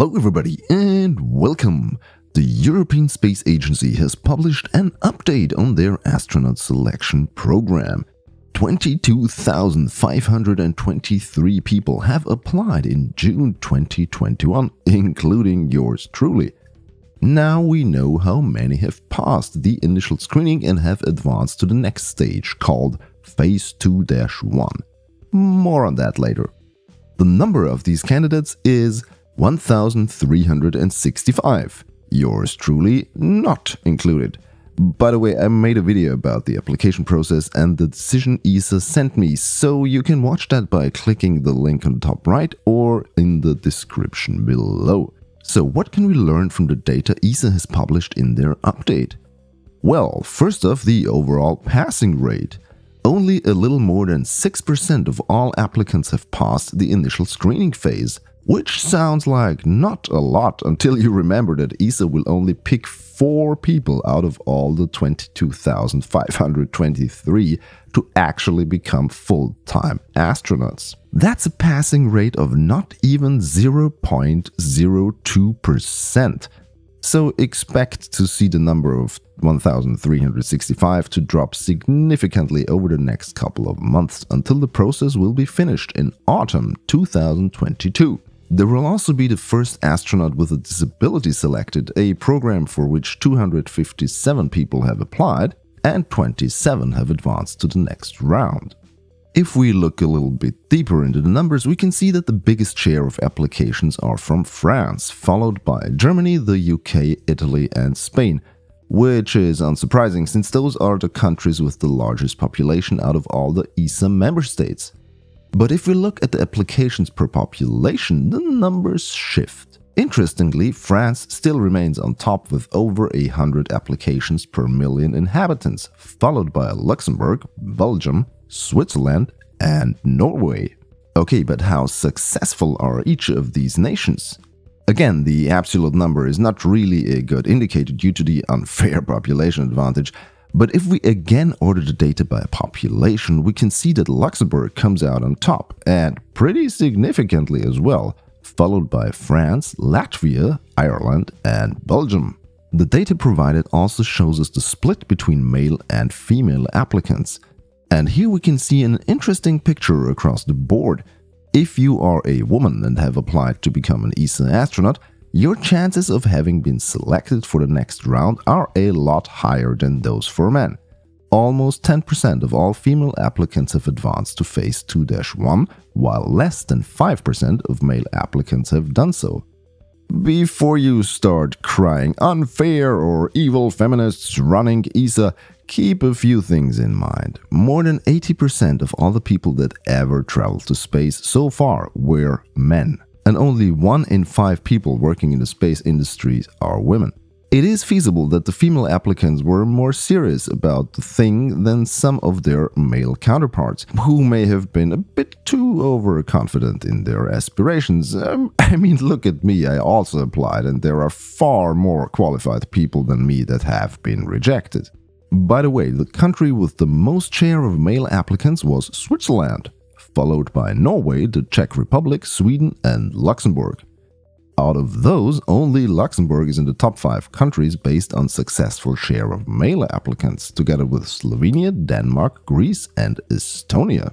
Hello everybody and welcome! The European Space Agency has published an update on their astronaut selection program. 22,523 people have applied in June 2021, including yours truly. Now we know how many have passed the initial screening and have advanced to the next stage called Phase 2-1. More on that later. The number of these candidates is 1365. Yours truly not included. By the way, I made a video about the application process and the decision ESA sent me, so you can watch that by clicking the link on the top right or in the description below. So what can we learn from the data ESA has published in their update? Well, first off, the overall passing rate. Only a little more than 6% of all applicants have passed the initial screening phase, which sounds like not a lot until you remember that ESA will only pick 4 people out of all the 22,523 to actually become full-time astronauts. That's a passing rate of not even 0.02%. So expect to see the number of 1365 to drop significantly over the next couple of months until the process will be finished in autumn 2022. There will also be the first astronaut with a disability selected, a program for which 257 people have applied and 27 have advanced to the next round. If we look a little bit deeper into the numbers, we can see that the biggest share of applications are from France, followed by Germany, the UK, Italy and Spain, which is unsurprising since those are the countries with the largest population out of all the ESA member states. But if we look at the applications per population, the numbers shift. Interestingly, France still remains on top with over 100 applications per million inhabitants, followed by Luxembourg, Belgium, Switzerland and Norway. Okay, but how successful are each of these nations? Again, the absolute number is not really a good indicator due to the unfair population advantage, but if we again order the data by population, we can see that Luxembourg comes out on top, and pretty significantly as well, followed by France, Latvia, Ireland and Belgium. The data provided also shows us the split between male and female applicants. And here we can see an interesting picture across the board. If you are a woman and have applied to become an ESA astronaut, your chances of having been selected for the next round are a lot higher than those for men. Almost 10% of all female applicants have advanced to phase 2-1, while less than 5% of male applicants have done so. Before you start crying unfair or evil feminists running ESA, keep a few things in mind. More than 80% of all the people that ever traveled to space so far were men and only one in five people working in the space industry are women. It is feasible that the female applicants were more serious about the thing than some of their male counterparts, who may have been a bit too overconfident in their aspirations. Um, I mean, look at me, I also applied, and there are far more qualified people than me that have been rejected. By the way, the country with the most share of male applicants was Switzerland followed by Norway, the Czech Republic, Sweden and Luxembourg. Out of those, only Luxembourg is in the top 5 countries based on successful share of male applicants, together with Slovenia, Denmark, Greece and Estonia.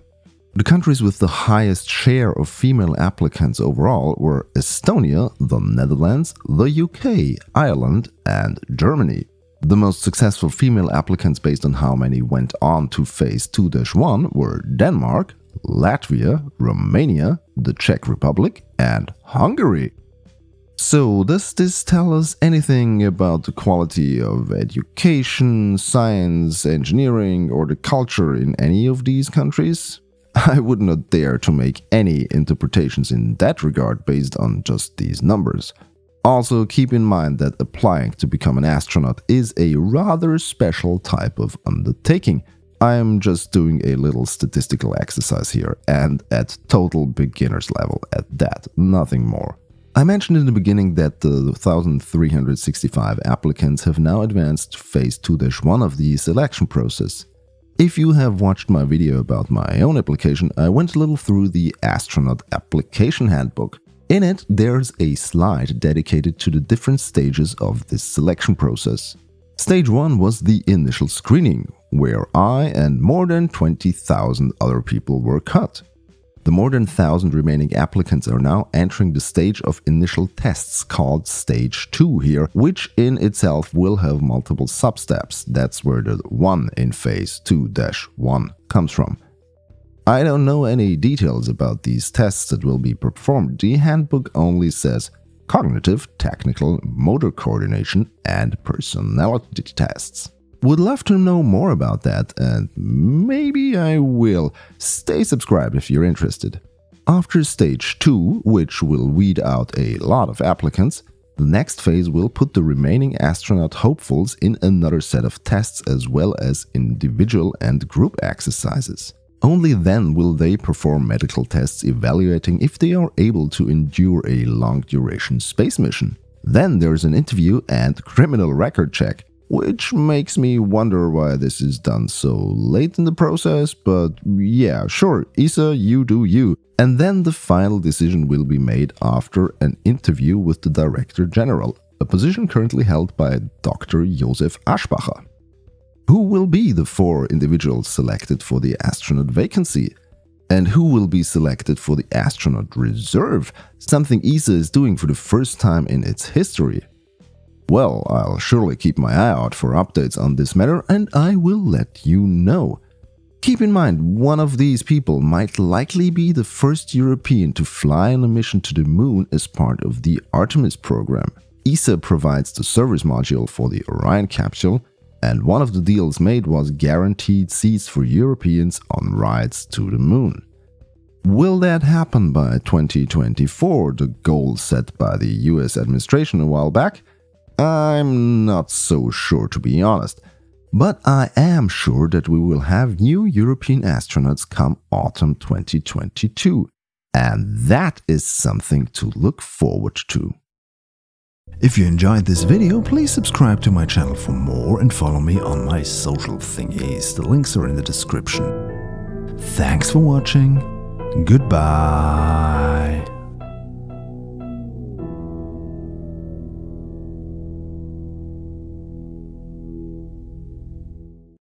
The countries with the highest share of female applicants overall were Estonia, the Netherlands, the UK, Ireland and Germany. The most successful female applicants based on how many went on to phase 2-1 were Denmark, Latvia, Romania, the Czech Republic and Hungary. So does this tell us anything about the quality of education, science, engineering or the culture in any of these countries? I would not dare to make any interpretations in that regard based on just these numbers. Also keep in mind that applying to become an astronaut is a rather special type of undertaking I'm just doing a little statistical exercise here and at total beginner's level at that, nothing more. I mentioned in the beginning that the 1365 applicants have now advanced to phase 2-1 of the selection process. If you have watched my video about my own application, I went a little through the astronaut application handbook. In it, there's a slide dedicated to the different stages of this selection process. Stage 1 was the initial screening, where I and more than 20,000 other people were cut. The more than 1,000 remaining applicants are now entering the stage of initial tests called Stage 2 here, which in itself will have multiple substeps. That's where the 1 in Phase 2-1 comes from. I don't know any details about these tests that will be performed. The handbook only says cognitive, technical, motor coordination, and personality tests. Would love to know more about that, and maybe I will. Stay subscribed if you're interested. After stage 2, which will weed out a lot of applicants, the next phase will put the remaining astronaut hopefuls in another set of tests as well as individual and group exercises. Only then will they perform medical tests evaluating if they are able to endure a long duration space mission. Then there's an interview and criminal record check, which makes me wonder why this is done so late in the process, but yeah, sure, ESA, you do you. And then the final decision will be made after an interview with the Director General, a position currently held by Dr. Josef Aschbacher. Who will be the four individuals selected for the astronaut vacancy? And who will be selected for the astronaut reserve, something ESA is doing for the first time in its history? Well, I'll surely keep my eye out for updates on this matter and I will let you know. Keep in mind, one of these people might likely be the first European to fly on a mission to the moon as part of the Artemis program. ESA provides the service module for the Orion capsule and one of the deals made was guaranteed seats for Europeans on rides to the moon. Will that happen by 2024, the goal set by the US administration a while back? I'm not so sure to be honest, but I am sure that we will have new European astronauts come autumn 2022, and that is something to look forward to. If you enjoyed this video, please subscribe to my channel for more and follow me on my social thingies. The links are in the description. Thanks for watching. Goodbye.